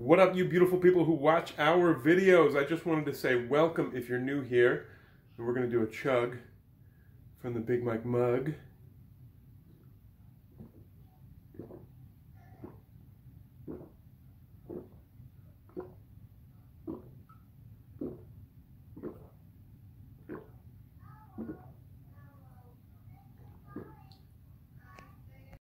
What up, you beautiful people who watch our videos? I just wanted to say welcome if you're new here. And we're going to do a chug from the Big Mike mug.